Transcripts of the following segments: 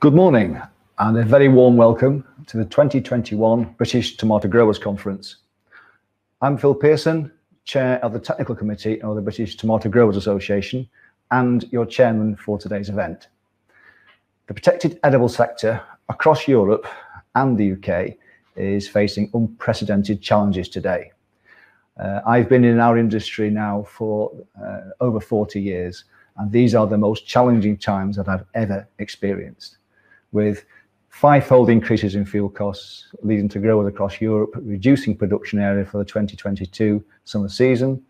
Good morning, and a very warm welcome to the 2021 British Tomato Growers Conference. I'm Phil Pearson, Chair of the Technical Committee of the British Tomato Growers Association, and your chairman for today's event. The protected edible sector across Europe and the UK is facing unprecedented challenges today. Uh, I've been in our industry now for uh, over 40 years, and these are the most challenging times that I've ever experienced with five-fold increases in fuel costs, leading to growers across Europe reducing production area for the 2022 summer season.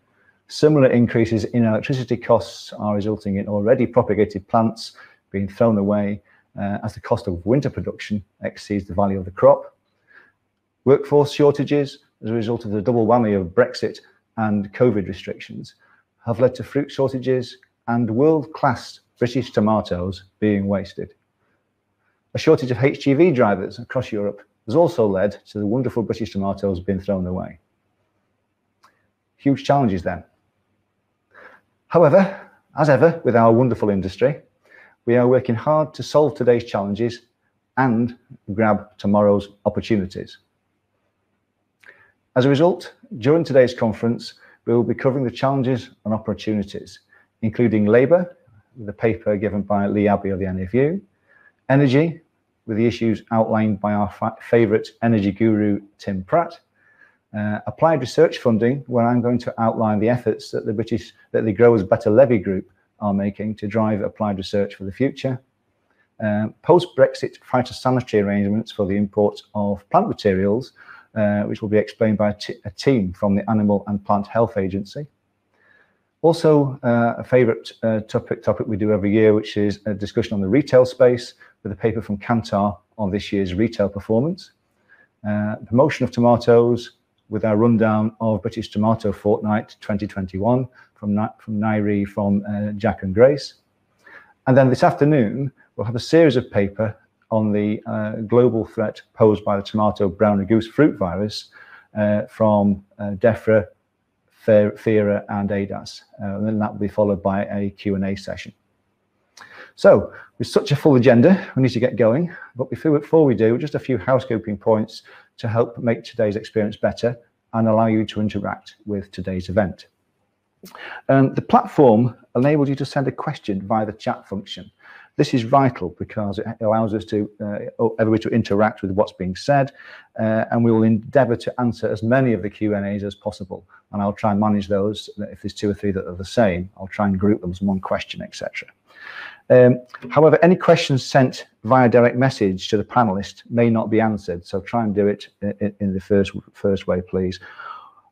Similar increases in electricity costs are resulting in already propagated plants being thrown away uh, as the cost of winter production exceeds the value of the crop. Workforce shortages as a result of the double whammy of Brexit and COVID restrictions have led to fruit shortages and world-class British tomatoes being wasted. A shortage of HGV drivers across Europe has also led to the wonderful British tomatoes being thrown away. Huge challenges then. However, as ever with our wonderful industry, we are working hard to solve today's challenges and grab tomorrow's opportunities. As a result, during today's conference, we will be covering the challenges and opportunities, including labour, the paper given by Lee Abbey of the NFU, energy, with the issues outlined by our favourite energy guru, Tim Pratt. Uh, applied research funding, where I'm going to outline the efforts that the British, that the Growers Better Levy Group are making to drive applied research for the future. Uh, Post-Brexit phytosanitary arrangements for the import of plant materials, uh, which will be explained by a, team from the Animal and Plant Health Agency. Also, uh, a favourite uh, topic, topic we do every year, which is a discussion on the retail space, with a paper from Kantar on this year's retail performance. Uh, promotion of tomatoes with our rundown of British Tomato Fortnight 2021 from, from Nairi from uh, Jack and Grace. And then this afternoon, we'll have a series of paper on the uh, global threat posed by the tomato brown rugose fruit virus uh, from uh, DEFRA, FERA and ADAS. Uh, and then that will be followed by a Q&A session. So with such a full agenda, we need to get going. But before, we do, just a few housekeeping points to help make today's experience better and allow you to interact with today's event. Um, the platform enables you to send a question via the chat function. This is vital because it allows us to uh, everybody to interact with what's being said, uh, and we will endeavour to answer as many of the Q and A's as possible. And I'll try and manage those. If there's two or three that are the same, I'll try and group them as one question, etc. Um, however, any questions sent via direct message to the panelist may not be answered, so try and do it in, in the first, first way, please.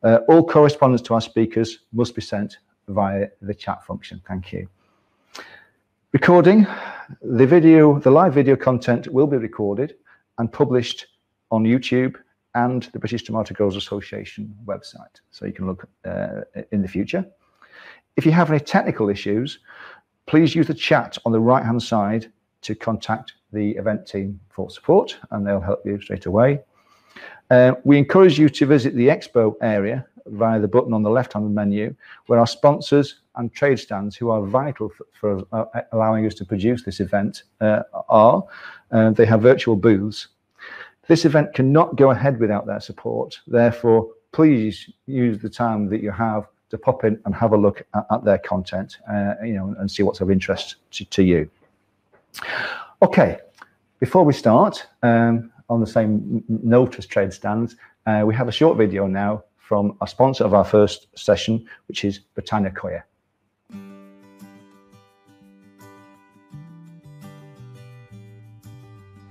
Uh, all correspondence to our speakers must be sent via the chat function. Thank you. Recording, the video, the live video content will be recorded and published on YouTube and the British Tomato Growers Association website, so you can look uh, in the future. If you have any technical issues, please use the chat on the right hand side to contact the event team for support and they'll help you straight away. Uh, we encourage you to visit the expo area via the button on the left hand menu where our sponsors and trade stands who are vital for, for uh, allowing us to produce this event uh, are. Uh, they have virtual booths. This event cannot go ahead without their support. Therefore, please use the time that you have to pop in and have a look at, at their content, uh, you know, and see what's of interest to, to you. Okay, before we start, um, on the same note as trade stands, uh, we have a short video now from a sponsor of our first session, which is Botanicoir.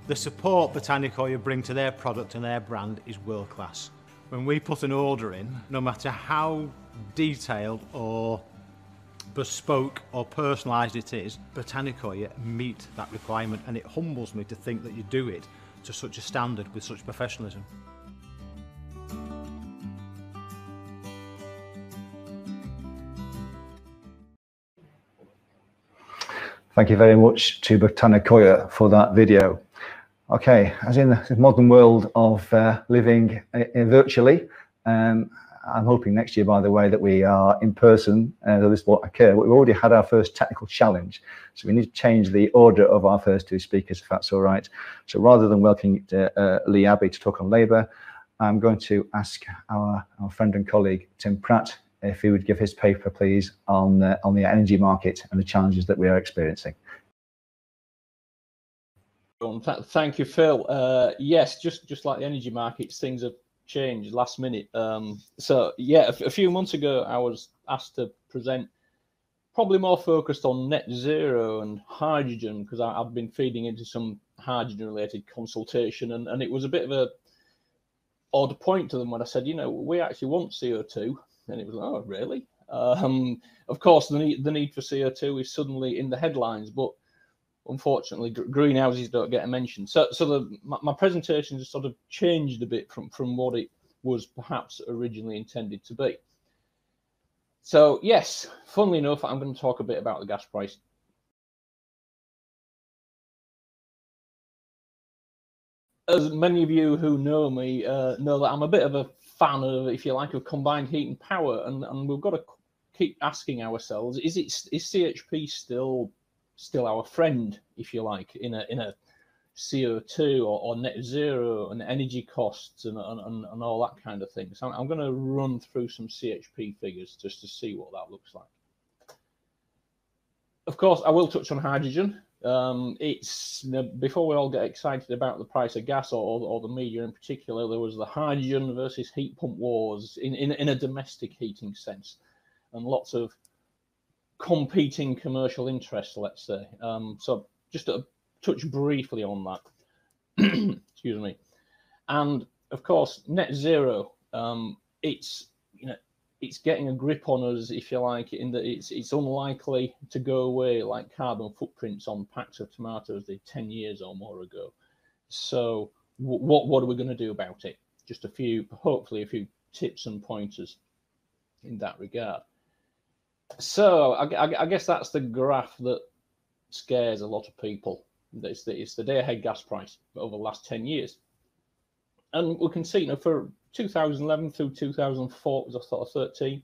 The support Botanicoir bring to their product and their brand is world class. When we put an order in, no matter how detailed or bespoke or personalised it is, Botanicoir meet that requirement and it humbles me to think that you do it to such a standard with such professionalism. Thank you very much to Botanicoir for that video. Okay, as in the modern world of uh, living uh, virtually, um, I'm hoping next year, by the way, that we are in person, uh, this won't occur. We've already had our first technical challenge. So we need to change the order of our first two speakers, if that's all right. So rather than welcoming uh, uh, Lee Abbey to talk on labour, I'm going to ask our, our friend and colleague, Tim Pratt, if he would give his paper, please, on, uh, on the energy market and the challenges that we are experiencing. Thank you, Phil. Uh, yes, just just like the energy markets, things have changed last minute. Um, so yeah, a, few months ago, I was asked to present, probably more focused on net zero and hydrogen because I've been feeding into some hydrogen-related consultation, and, and it was a bit of a odd point to them when I said, you know, we actually want CO2, and it was like, oh, really? Um, of course, the need the need for CO2 is suddenly in the headlines, but unfortunately greenhouses don't get a mention. So, so the, my, my presentation has sort of changed a bit from from what it was perhaps originally intended to be. So, yes, funnily enough, I'm going to talk a bit about the gas price. As many of you who know me uh, know that I'm a bit of a fan of, if you like, of combined heat and power, and, and we've got to keep asking ourselves: Is it is CHP still still our friend, if you like, in a in a CO2 or, or net zero and energy costs and, and, and all that kind of thing. So I'm, I'm going to run through some CHP figures just to see what that looks like. Of course, I will touch on hydrogen. Um, it's before we all get excited about the price of gas or, or the media in particular, there was the hydrogen versus heat pump wars in, in, in a domestic heating sense, and lots of competing commercial interests, let's say. Um, so just to touch briefly on that. Excuse me. And of course, net zero. Um, it's you know it's getting a grip on us, if you like, in that it's it's unlikely to go away like carbon footprints on packs of tomatoes did ten years or more ago. So what what are we going to do about it? Just a few, hopefully, a few tips and pointers in that regard. So I, I, I, guess that's the graph that scares a lot of people. It's the, it's the day ahead gas price over the last 10 years. And we can see, you know, for 2011 through 2004, was sort of 13,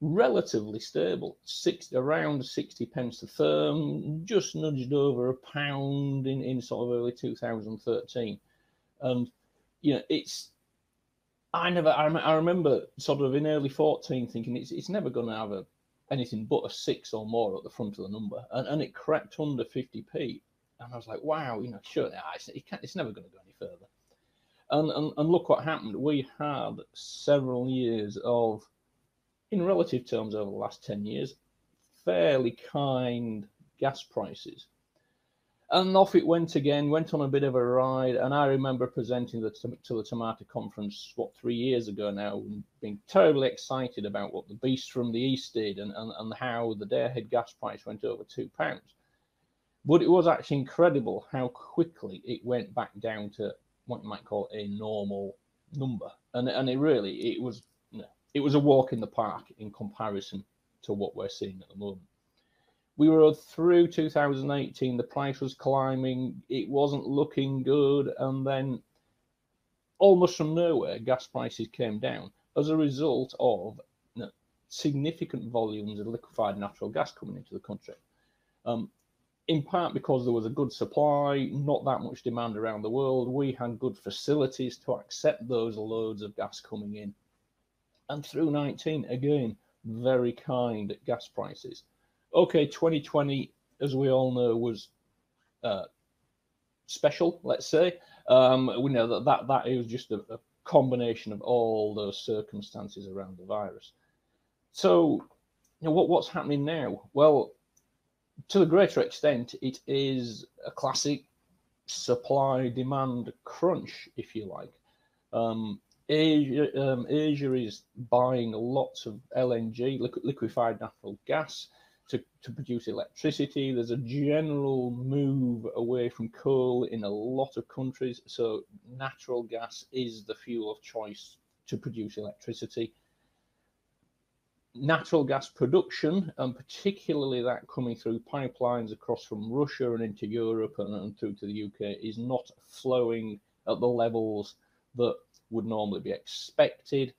relatively stable, six, around 60 pence a therm, just nudged over a pound in, in sort of early 2013. And, you know, it's, I never, I, I remember sort of in early 14 thinking it's, it's never going to have a anything but a six or more at the front of the number, and, and it crept under 50p. And I was like, wow, you know, sure, it's, it it's never going to go any further. And, and, and look what happened. We had several years of, in relative terms over the last 10 years, fairly kind gas prices and off it went again, went on a bit of a ride. And I remember presenting the, to the Tomato Conference, what, three years ago now, and being terribly excited about what the beast from the east did and, and, and how the day ahead gas price went over two pounds. But it was actually incredible how quickly it went back down to what you might call a normal number. And, and it really, it was, it was a walk in the park in comparison to what we're seeing at the moment we were through 2018 the price was climbing it wasn't looking good and then almost from nowhere gas prices came down as a result of significant volumes of liquefied natural gas coming into the country. Um, in part because there was a good supply not that much demand around the world we had good facilities to accept those loads of gas coming in. And through 19 again very kind gas prices okay, 2020, as we all know, was uh, special. Let's say um, we know that that that is just a, a combination of all those circumstances around the virus. So, you know, what what's happening now? Well, to a greater extent, it is a classic supply demand crunch, if you like. Um, Asia, um, Asia is buying lots of LNG, liquefied natural gas to, to produce electricity. There's a general move away from coal in a lot of countries. So natural gas is the fuel of choice to produce electricity. Natural gas production, and particularly that coming through pipelines across from Russia and into Europe and, and through to the UK, is not flowing at the levels that would normally be expected.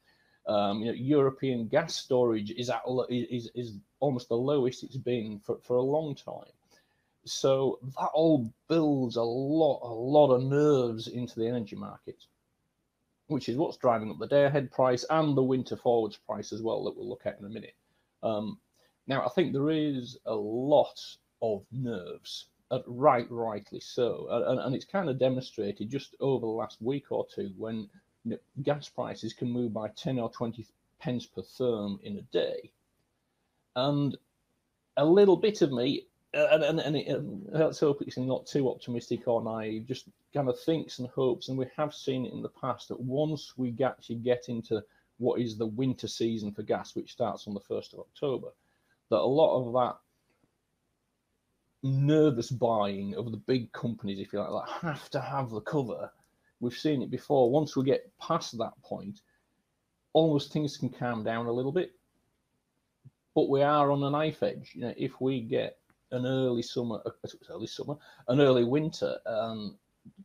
Um, you know, European gas storage is at is is almost the lowest it's been for, for a long time. So that all builds a lot a lot of nerves into the energy market, which is what's driving up the day ahead price and the winter forwards price as well that we'll look at in a minute. Um, now I think there is a lot of nerves, uh, right, rightly so, and, and it's kind of demonstrated just over the last week or two when gas prices can move by 10 or 20 pence per therm in a day. And a little bit of me, uh, and, and, and it, let's hope it's not too optimistic or naive, just kind of thinks and hopes, and we have seen it in the past, that once we actually get into what is the winter season for gas, which starts on the 1st of October, that a lot of that nervous buying of the big companies, if you like, that have to have the cover We've seen it before. Once we get past that point, almost things can calm down a little bit. But we are on a knife edge. You know, if we get an early summer, early summer, an early winter, and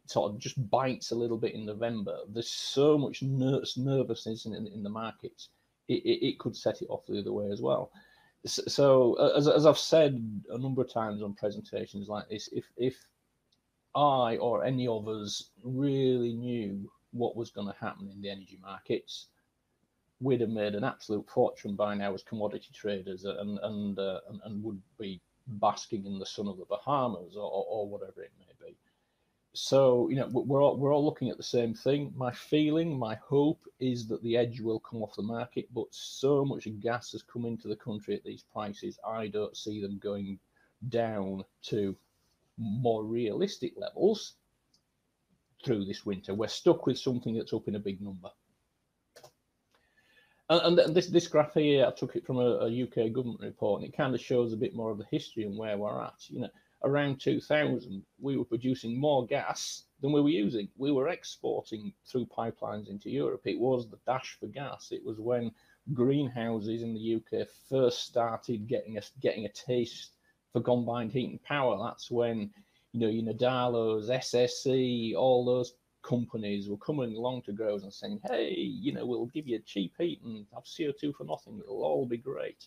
sort of just bites a little bit in November, there's so much ner- nervousness in, in, the markets. It, it, it, could set it off the other way as well. So, so as, as I've said a number of times on presentations like this, if if I or any of us really knew what was going to happen in the energy markets, we'd have made an absolute fortune by now as commodity traders and and uh, and, and, would be basking in the sun of the Bahamas or, or, whatever it may be. So you know we're all, we're all looking at the same thing. My feeling, my hope is that the edge will come off the market, but so much gas has come into the country at these prices, I don't see them going down to more realistic levels through this winter. We're stuck with something that's up in a big number. And, and this, this graph here, I took it from a, a, UK government report, and it kind of shows a bit more of the history and where we're at. You know, around 2000, we were producing more gas than we were using. We were exporting through pipelines into Europe. It was the dash for gas. It was when greenhouses in the UK first started getting us getting a taste for combined heat and power. That's when you know your Nadalos, SSE, all those companies were coming along to growers and saying, "Hey, you know, we'll give you cheap heat and have CO2 for nothing. It'll all be great."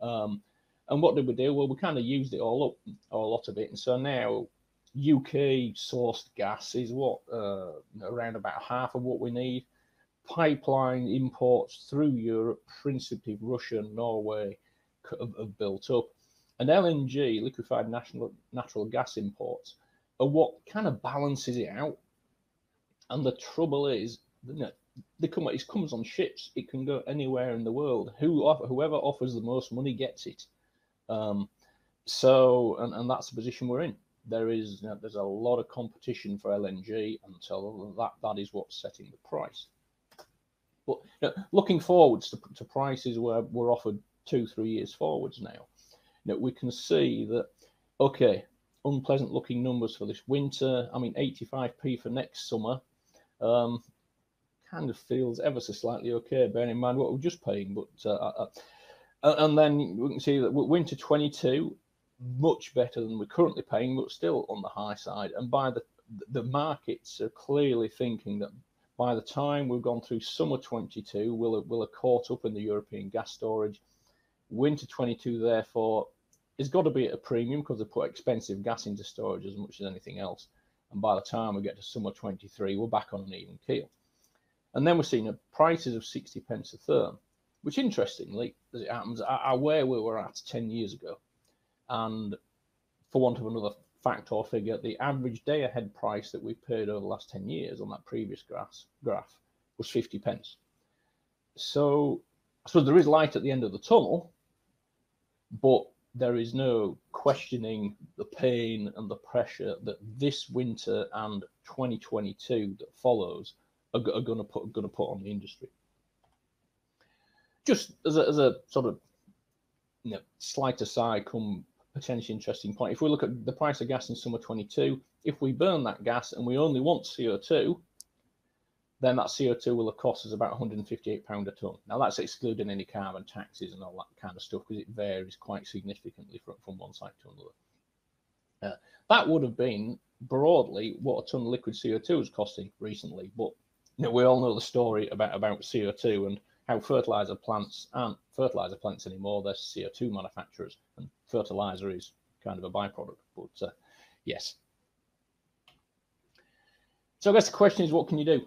Um, and what did we do? Well, we kind of used it all up, or a lot of it, and so now UK sourced gas is what uh, around about half of what we need. Pipeline imports through Europe, principally Russia and Norway, have, have built up. And LNG, liquefied natural, natural gas imports, are what kind of balances it out. And the trouble is, you know, the come, it comes on ships. It can go anywhere in the world. Who whoever offers the most money gets it. Um, so, and, and that's the position we're in. There is you know, there's a lot of competition for LNG, and so that that is what's setting the price. But you know, looking forwards to, to prices where we're offered two, three years forwards now, you know, we can see that, okay, unpleasant looking numbers for this winter. I mean, 85p for next summer um, kind of feels ever so slightly okay, bearing in mind what we're just paying. But uh, uh, uh and then we can see that winter 22 much better than we're currently paying, but still on the high side. And by the the markets are clearly thinking that by the time we've gone through summer 22, we'll we'll have caught up in the European gas storage Winter 22, therefore, has got to be at a premium because they put expensive gas into storage as much as anything else. And by the time we get to summer 23, we're back on an even keel. And then we're seeing prices of 60 pence a therm, which interestingly, as it happens, are where we were at 10 years ago. And for want of another fact or figure, the average day ahead price that we paid over the last 10 years on that previous graph, graph was 50 pence. So I suppose there is light at the end of the tunnel, but there is no questioning the pain and the pressure that this winter and 2022 that follows are, are going to put going to put on the industry. Just as a, as a sort of you know, slight aside, come potentially interesting point. If we look at the price of gas in summer 22, if we burn that gas and we only want CO2, then that CO2 will have cost us about 158 pound a ton. Now that's excluding any carbon taxes and all that kind of stuff because it varies quite significantly from, from one site to another. Uh, that would have been broadly what a ton of liquid CO2 was costing recently, but you know, we all know the story about about CO2 and how fertilizer plants aren't fertilizer plants anymore, they're CO2 manufacturers, and fertilizer is kind of a byproduct. But uh, yes. So I guess the question is, what can you do?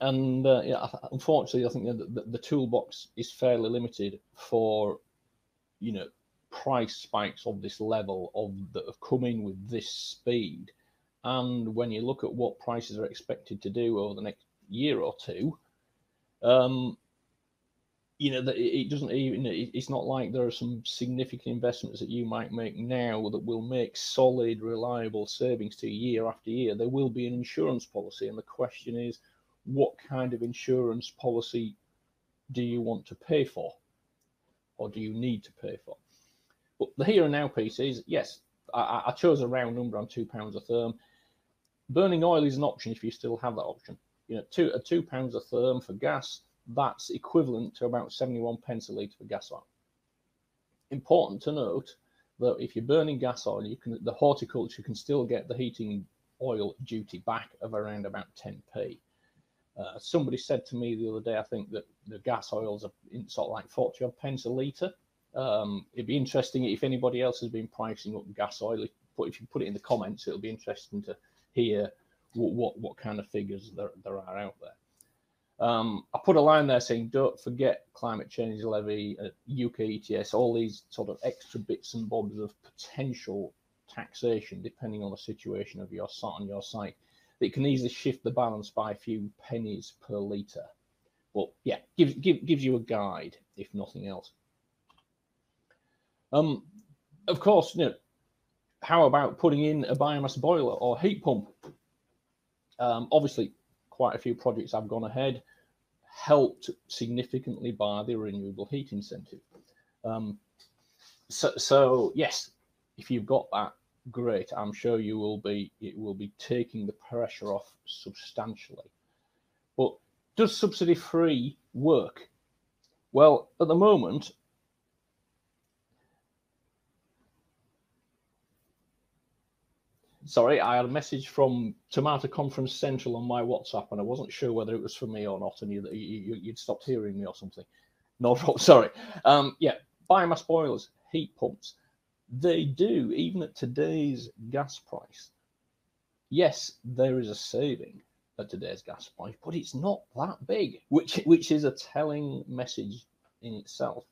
And uh, yeah, unfortunately, I think the, the, toolbox is fairly limited for, you know, price spikes of this level of that have come in with this speed. And when you look at what prices are expected to do over the next year or two, um, you know, that it doesn't even, it's not like there are some significant investments that you might make now that will make solid, reliable savings to year after year. There will be an insurance policy. And the question is, what kind of insurance policy do you want to pay for? Or do you need to pay for? But the here and now piece is, yes, I, I chose a round number on two pounds a therm. Burning oil is an option if you still have that option. You know, two, a two pounds a therm for gas that's equivalent to about 71 pence a litre for gas oil. Important to note that if you're burning gas oil, you can the horticulture can still get the heating oil duty back of around about 10p. Uh, somebody said to me the other day, I think that the gas oils are in sort of like 40 odd pence a litre. Um, it'd be interesting if anybody else has been pricing up gas oil. But if you put it in the comments, it'll be interesting to hear what what, what kind of figures there, there are out there. Um, I put a line there saying, don't forget climate change levy, uh, UK ETS, all these sort of extra bits and bobs of potential taxation, depending on the situation of your site on your site, that can easily shift the balance by a few pennies per litre. Well, yeah, gives give, gives you a guide, if nothing else. Um, of course, you know, how about putting in a biomass boiler or heat pump? Um, obviously, quite a few projects have gone ahead, helped significantly by the renewable heat incentive. Um, so, so yes, if you've got that, great. I'm sure you will be. It will be taking the pressure off substantially. But does subsidy-free work? Well, at the moment, sorry, I had a message from Tomato Conference Central on my WhatsApp, and I wasn't sure whether it was for me or not, and you, you, would stopped hearing me or something. No, sorry. Um, yeah, biomass boilers, heat pumps, they do, even at today's gas price. Yes, there is a saving at today's gas price, but it's not that big, which which is a telling message in itself.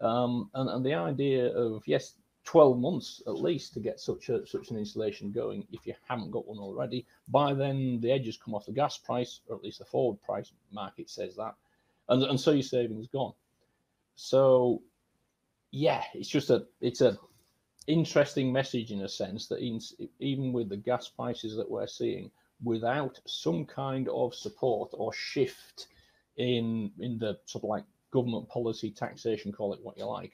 Um, and, and the idea of yes, 12 months at least to get such a such an installation going if you haven't got one already by then the edges come off the gas price or at least the forward price market says that and, and so your savings gone so yeah it's just a it's a interesting message in a sense that in, even with the gas prices that we're seeing without some kind of support or shift in in the sort of like government policy taxation call it what you like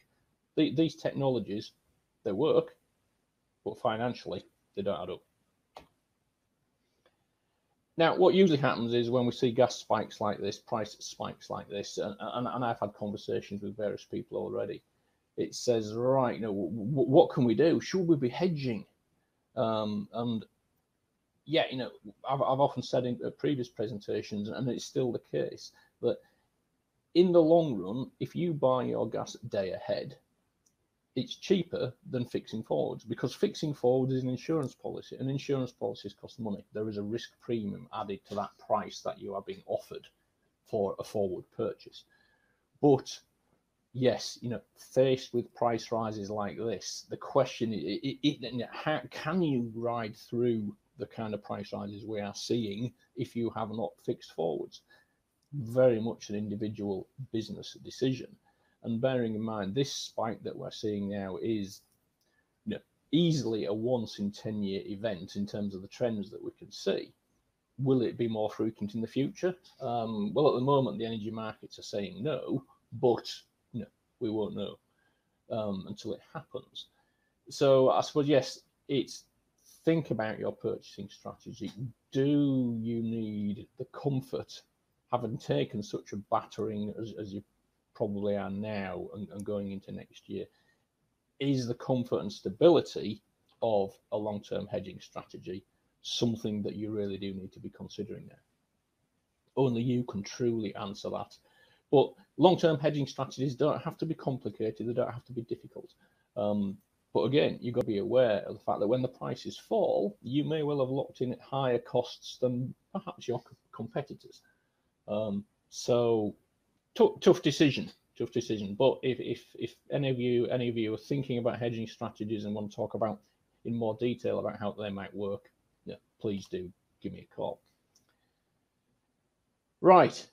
the, these technologies they work, but financially they don't add up. Now, what usually happens is when we see gas spikes like this, price spikes like this, and, and, and I've had conversations with various people already, it says, right, you know, what can we do? Should we be hedging? Um, and yeah, you know, I've, I've often said in previous presentations, and it's still the case, that in the long run, if you buy your gas day ahead, it's cheaper than fixing forwards because fixing forwards is an insurance policy and insurance policies cost money. There is a risk premium added to that price that you are being offered for a forward purchase. But yes, you know, faced with price rises like this, the question is, it, it, how can you ride through the kind of price rises we are seeing if you have not fixed forwards? Very much an individual business decision. And bearing in mind, this spike that we're seeing now is you know, easily a once in 10 year event in terms of the trends that we can see. Will it be more frequent in the future? Um, well, at the moment, the energy markets are saying no, but we won't know um, until it happens. So I suppose, yes, it's think about your purchasing strategy. Do you need the comfort, having taken such a battering as, as you probably are now and, and going into next year is the comfort and stability of a long-term hedging strategy something that you really do need to be considering now only you can truly answer that But long-term hedging strategies don't have to be complicated. They don't have to be difficult. Um, but again, you've got to be aware of the fact that when the prices fall, you may well have locked in at higher costs than perhaps your competitors. Um, so tough decision, tough decision. But if, if if any of you any of you are thinking about hedging strategies and want to talk about in more detail about how they might work, yeah, please do give me a call. Right,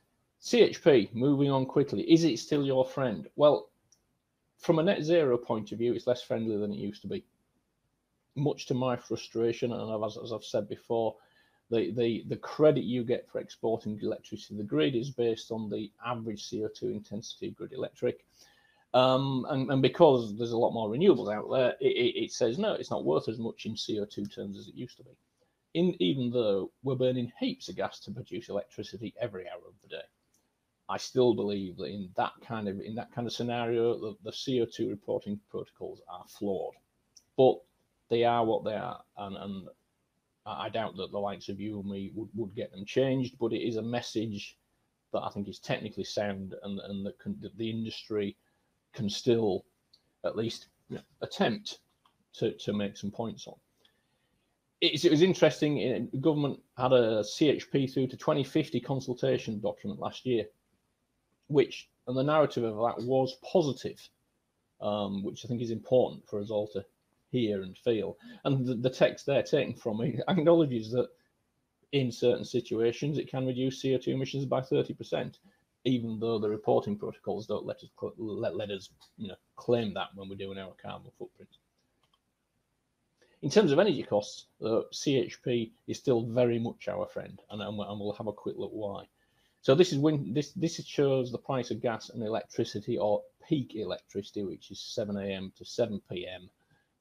CHP. Moving on quickly. Is it still your friend? Well, from a net zero point of view, it's less friendly than it used to be. Much to my frustration, and as, as I've said before, the, the, the credit you get for exporting electricity to the grid is based on the average CO2 intensity of grid electric. Um, and, and, because there's a lot more renewables out there, it, it, it, says no, it's not worth as much in CO2 terms as it used to be. In, even though we're burning heaps of gas to produce electricity every hour of the day, I still believe that in that kind of in that kind of scenario, the, the CO2 reporting protocols are flawed, but they are what they are, and, and I doubt that the likes of you and me would, would get them changed, but it is a message that I think is technically sound and, and that, can, that the industry can still at least attempt to, to make some points on. It was interesting, the government had a CHP through to 2050 consultation document last year, which, and the narrative of that was positive, um, which I think is important for us all to hear and feel. And the, the text they're taking from it acknowledges that in certain situations it can reduce CO2 emissions by 30%, even though the reporting protocols don't let us let, let us you know claim that when we're doing our carbon footprint. In terms of energy costs, the CHP is still very much our friend, and, and we'll have a quick look why. So this is when this this shows the price of gas and electricity or peak electricity, which is 7 a.m. to 7 p.m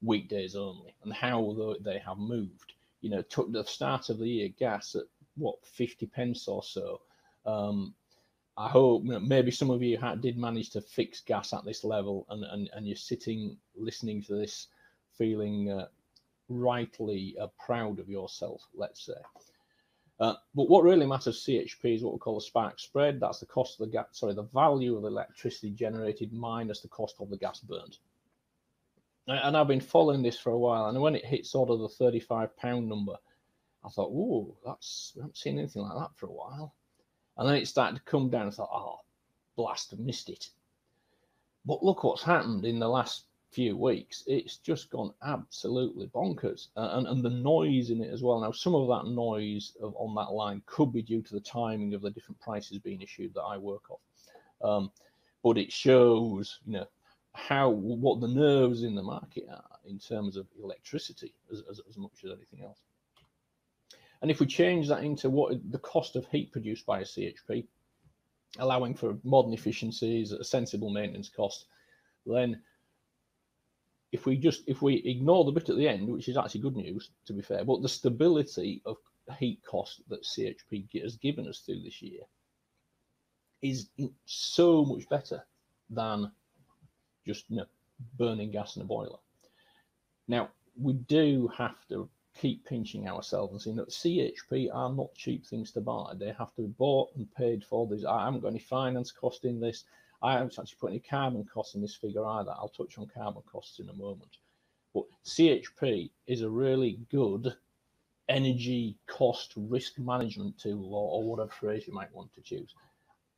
weekdays only and how they have moved. You know, took the start of the year gas at what 50 pence or so. Um, I hope you know, maybe some of you did manage to fix gas at this level and, and, and you're sitting listening to this feeling uh, rightly uh, proud of yourself, let's say. Uh, but what really matters CHP is what we call the spark spread. That's the cost of the gas, sorry, the value of the electricity generated minus the cost of the gas burned and I've been following this for a while. And when it hit sort of the 35 pound number, I thought, oh, that's, I haven't seen anything like that for a while. And then it started to come down. I thought, oh, blast, missed it. But look what's happened in the last few weeks. It's just gone absolutely bonkers. And, and the noise in it as well. Now, some of that noise of, on that line could be due to the timing of the different prices being issued that I work off. Um, but it shows, you know, how what the nerves in the market are in terms of electricity as, as, as much as anything else. And if we change that into what the cost of heat produced by a CHP, allowing for modern efficiencies a sensible maintenance cost, then if we just if we ignore the bit at the end, which is actually good news to be fair, but the stability of heat cost that CHP has given us through this year is so much better than just you know, burning gas in a boiler. Now, we do have to keep pinching ourselves and seeing that CHP are not cheap things to buy. They have to be bought and paid for. These I haven't got any finance cost in this. I haven't actually put any carbon costs in this figure either. I'll touch on carbon costs in a moment. But CHP is a really good energy cost risk management tool, or, or whatever phrase you might want to choose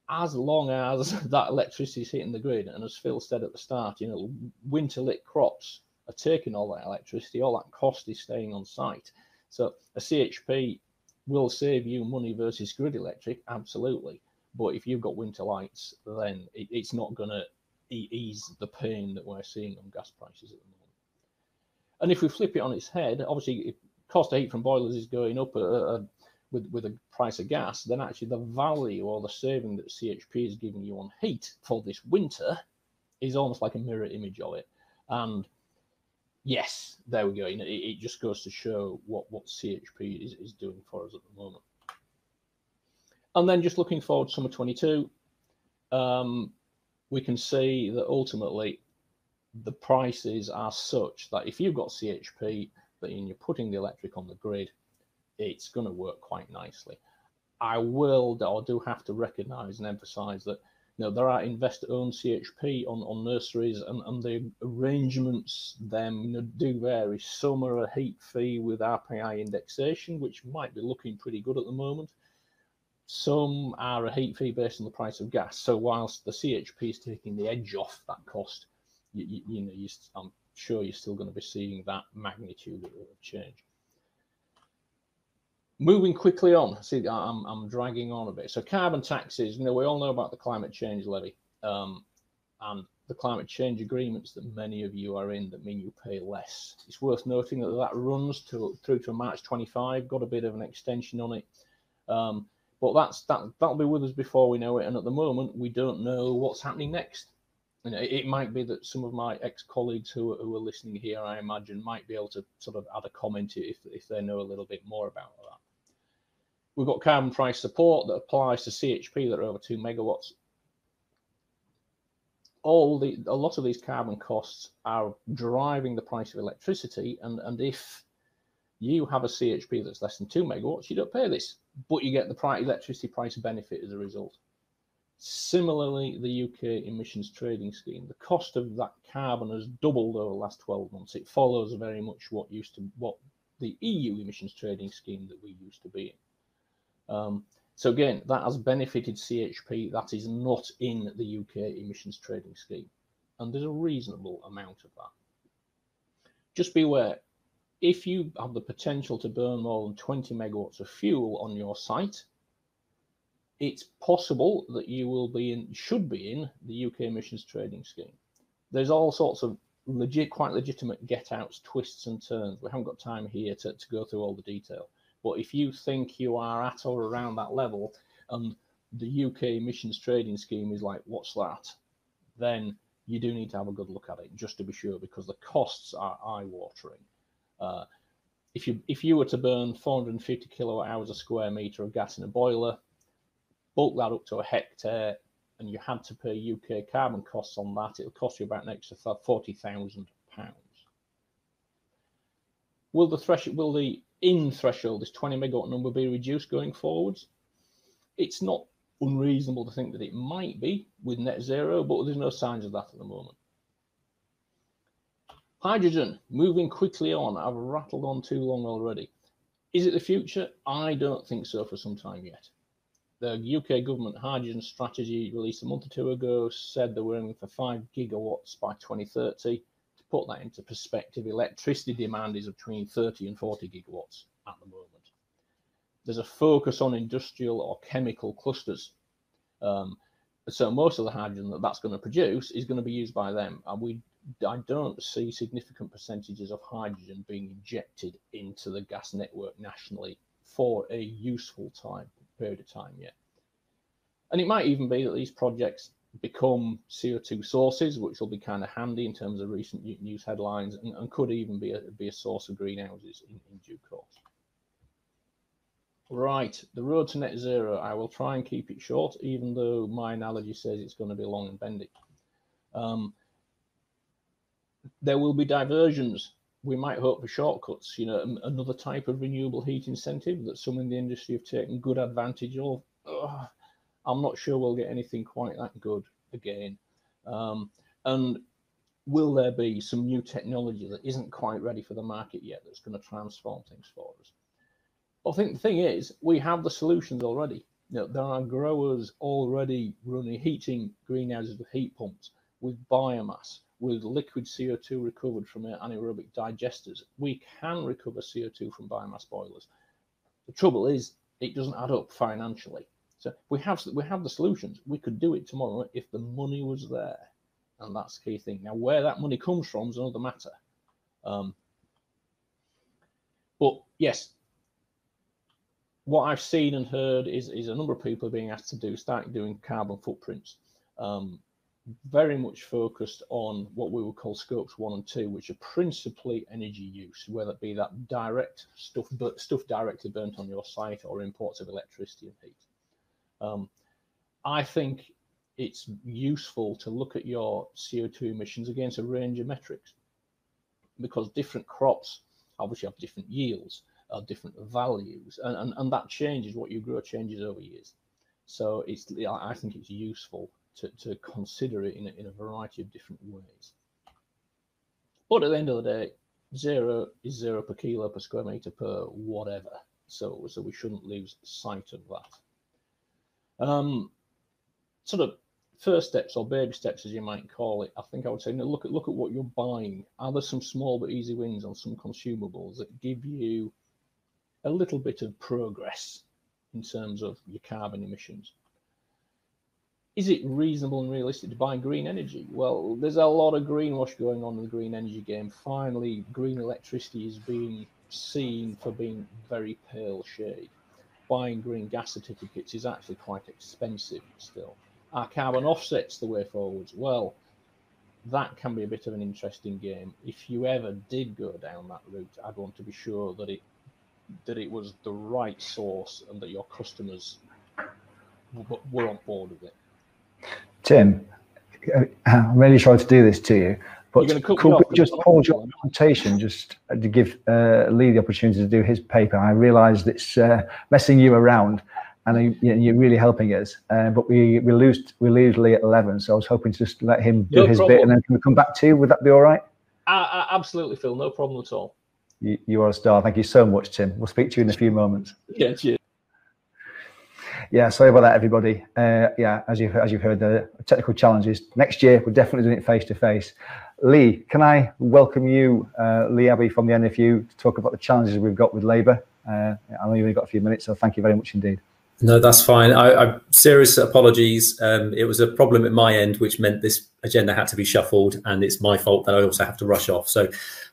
as long as that electricity is hitting the grid, and as Phil said at the start, you know, winter lit crops are taking all that electricity, all that cost is staying on site. So a CHP will save you money versus grid electric, absolutely. But if you've got winter lights, then it, it's not going to ease the pain that we're seeing on gas prices at the moment. And if we flip it on its head, obviously, cost of heat from boilers is going up. Uh, with, with the price of gas, then actually the value or the saving that CHP is giving you on heat for this winter is almost like a mirror image of it. And yes, there we go. You know, it, it just goes to show what, what CHP is, is doing for us at the moment. And then just looking forward to summer 22, um, we can see that ultimately the prices are such that if you've got CHP, that you're putting the electric on the grid, it's going to work quite nicely. I will or do have to recognize and emphasize that you know, there are investor-owned CHP on, on nurseries, and, and the arrangements them you know, do vary. Some are a heat fee with RPI indexation, which might be looking pretty good at the moment. Some are a heat fee based on the price of gas. So whilst the CHP is taking the edge off that cost, you, you, you know, you, I'm sure you're still going to be seeing that magnitude of change. Moving quickly on, see, I'm, I'm dragging on a bit. So carbon taxes, you know, we all know about the climate change levy um, and the climate change agreements that many of you are in that mean you pay less. It's worth noting that that runs to, through to March 25, got a bit of an extension on it. Um, but that's that that'll be with us before we know it. And at the moment, we don't know what's happening next. And it, it might be that some of my ex-colleagues who, who are listening here, I imagine, might be able to sort of add a comment if, if they know a little bit more about that. We've got carbon price support that applies to CHP that are over two megawatts. All the a lot of these carbon costs are driving the price of electricity, and and if you have a CHP that's less than two megawatts, you don't pay this, but you get the price, electricity price benefit as a result. Similarly, the UK emissions trading scheme, the cost of that carbon has doubled over the last 12 months. It follows very much what used to what the EU emissions trading scheme that we used to be in. Um, so again, that has benefited CHP. That is not in the UK emissions trading scheme. And there's a reasonable amount of that. Just be aware, if you have the potential to burn more than 20 megawatts of fuel on your site, it's possible that you will be in, should be in the UK emissions trading scheme. There's all sorts of legit, quite legitimate get outs, twists and turns. We haven't got time here to, to go through all the detail. But if you think you are at or around that level, and the UK emissions trading scheme is like, what's that? Then you do need to have a good look at it just to be sure, because the costs are eye-watering. Uh, if you if you were to burn 450 kilowatt hours a square meter of gas in a boiler, bulk that up to a hectare, and you had to pay UK carbon costs on that, it'll cost you about an extra forty thousand pounds. Will the threshold, will the in threshold, this 20 megawatt number be reduced going forwards? It's not unreasonable to think that it might be with net zero, but there's no signs of that at the moment. Hydrogen, moving quickly on. I've rattled on too long already. Is it the future? I don't think so for some time yet. The UK government hydrogen strategy released a month or two ago said they were aiming for 5 gigawatts by 2030 To put that into perspective, electricity demand is between 30 and 40 gigawatts at the moment. There's a focus on industrial or chemical clusters. Um, so most of the hydrogen that that's going to produce is going to be used by them. And we, I don't see significant percentages of hydrogen being injected into the gas network nationally for a useful time period of time yet. And it might even be that these projects become CO2 sources, which will be kind of handy in terms of recent news headlines and, and could even be a, be a source of greenhouses in, in due course. Right, the road to net zero. I will try and keep it short, even though my analogy says it's going to be long and bendy. Um, there will be diversions. We might hope for shortcuts, you know, another type of renewable heat incentive that some in the industry have taken good advantage of. Ugh I'm not sure we'll get anything quite that good again. Um, and will there be some new technology that isn't quite ready for the market yet that's going to transform things for us? I think the thing is, we have the solutions already. You know, there are growers already running heating greenhouses with heat pumps, with biomass, with liquid CO2 recovered from anaerobic digesters. We can recover CO2 from biomass boilers. The trouble is, it doesn't add up financially. So we have we have the solutions. We could do it tomorrow if the money was there, and that's the key thing. Now, where that money comes from is another matter. Um, but yes, what I've seen and heard is is a number of people being asked to do start doing carbon footprints. Um, very much focused on what we would call scopes one and two, which are principally energy use, whether it be that direct stuff, but stuff directly burnt on your site or imports of electricity and heat. Um, I think it's useful to look at your CO2 emissions against a range of metrics because different crops obviously have different yields, uh, different values, and, and, and that changes what you grow changes over years. So it's I think it's useful to, to consider it in a, in a variety of different ways. But at the end of the day, zero is zero per kilo per square meter per whatever. So, so we shouldn't lose sight of that. Um, sort of first steps or baby steps, as you might call it. I think I would say, look at look at what you're buying. Are there some small but easy wins on some consumables that give you a little bit of progress in terms of your carbon emissions? Is it reasonable and realistic to buy green energy? Well, there's a lot of greenwash going on in the green energy game. Finally, green electricity is being seen for being very pale shade. Buying green gas certificates is actually quite expensive still. Are carbon offsets the way forwards? Well, that can be a bit of an interesting game. If you ever did go down that route, I'd want to be sure that it that it was the right source and that your customers were on board with it. Tim, I'm really sorry to do this to you, but could we just pause your presentation just to give uh, Lee the opportunity to do his paper? I realise it's uh, messing you around, and you're really helping us. Uh, but we we lose we lose Lee at eleven, so I was hoping to just let him do no his problem. bit, and then can we come back to you? Would that be all right? Uh, absolutely, Phil. No problem at all. You, you are a star. Thank you so much, Tim. We'll speak to you in a few moments. Yeah, cheers yeah, sorry about that, everybody. Uh, yeah, as you've as you've heard, the technical challenges. Next year, we're definitely doing it face to face. Lee, can I welcome you, uh, Lee Abbey from the NFU, to talk about the challenges we've got with Labour? Uh, I know you've only got a few minutes, so thank you very much indeed. No, that's fine. I, I serious apologies. Um, it was a problem at my end, which meant this agenda had to be shuffled, and it's my fault that I also have to rush off. So,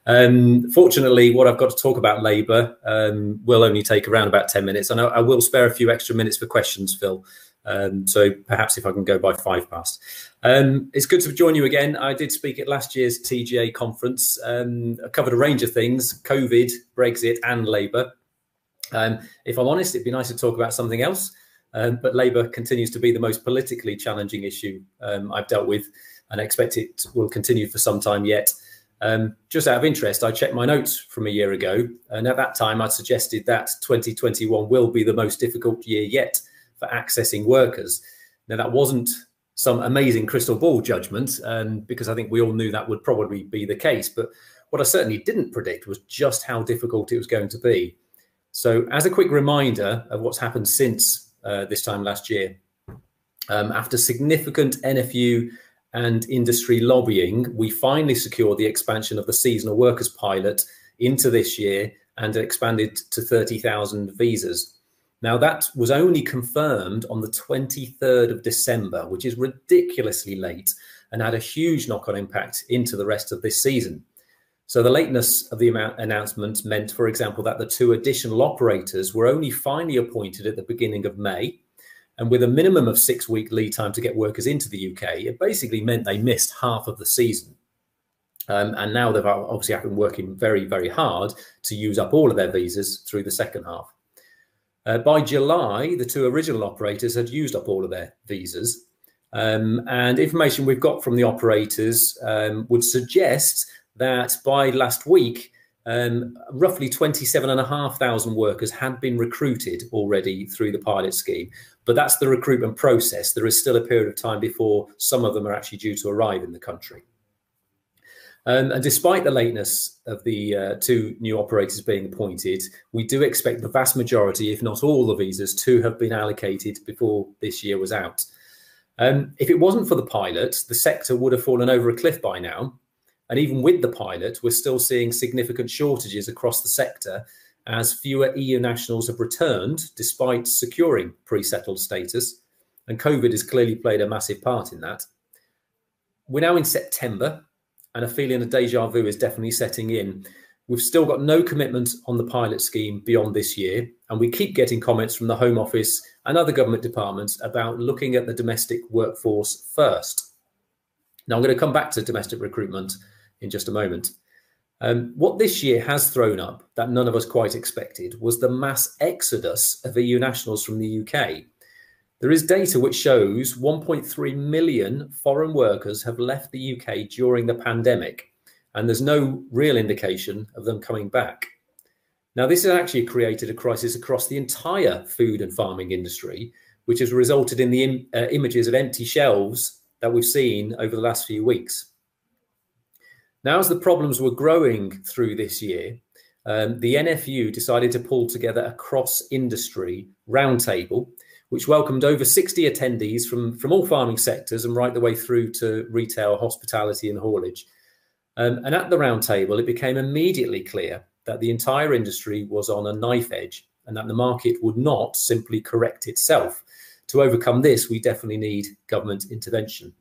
um, fortunately, what I've got to talk about Labour um, will only take around about ten minutes, and I, I, will spare a few extra minutes for questions, Phil. Um, so perhaps if I can go by five past. Um, it's good to join you again. I did speak at last year's TGA conference. Um, I covered a range of things: COVID, Brexit, and Labour. Um, if I'm honest, it'd be nice to talk about something else. Um, but Labour continues to be the most politically challenging issue um, I've dealt with, and expect it will continue for some time yet. Um, just out of interest, I checked my notes from a year ago, and at that time I suggested that 2021 will be the most difficult year yet for accessing workers. Now, that wasn't some amazing crystal ball judgment, um, because I think we all knew that would probably be the case. But what I certainly didn't predict was just how difficult it was going to be. So, as a quick reminder of what's happened since uh, this time last year, um, after significant NFU and industry lobbying, we finally secured the expansion of the seasonal workers pilot into this year and expanded to 30,000 visas. Now, that was only confirmed on the 23rd of December, which is ridiculously late and had a huge knock on impact into the rest of this season. So the lateness of the announcement meant, for example, that the two additional operators were only finally appointed at the beginning of May. And with a minimum of six week lead time to get workers into the UK, it basically meant they missed half of the season. Um, and now they've obviously been working very, very hard to use up all of their visas through the second half. Uh, by July, the two original operators had used up all of their visas. Um, and information we've got from the operators um, would suggest that by last week, um, roughly 27,500 workers had been recruited already through the pilot scheme. But that's the recruitment process. There is still a period of time before some of them are actually due to arrive in the country. Um, and despite the lateness of the uh, two new operators being appointed, we do expect the vast majority, if not all the visas, to have been allocated before this year was out. Um, if it wasn't for the pilot, the sector would have fallen over a cliff by now. And even with the pilot, we're still seeing significant shortages across the sector as fewer EU nationals have returned despite securing pre settled status. And COVID has clearly played a massive part in that. We're now in September, and a feeling of deja vu is definitely setting in. We've still got no commitment on the pilot scheme beyond this year, and we keep getting comments from the Home Office and other government departments about looking at the domestic workforce first. Now, I'm going to come back to domestic recruitment in just a moment. Um, what this year has thrown up that none of us quite expected was the mass exodus of EU nationals from the UK. There is data which shows 1.3 million foreign workers have left the UK during the pandemic, and there's no real indication of them coming back. Now, this has actually created a crisis across the entire food and farming industry, which has resulted in the Im uh, images of empty shelves that we've seen over the last few weeks. Now, as the problems were growing through this year, um, the NFU decided to pull together a cross industry roundtable, which welcomed over 60 attendees from, from all farming sectors and right the way through to retail, hospitality, and haulage. Um, and at the roundtable, it became immediately clear that the entire industry was on a knife edge and that the market would not simply correct itself. To overcome this, we definitely need government intervention.